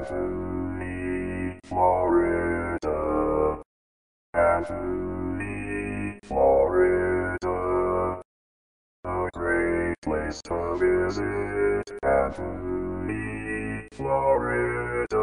Anthony, Florida. Anthony, Florida. A great place to visit. Anthony, Florida.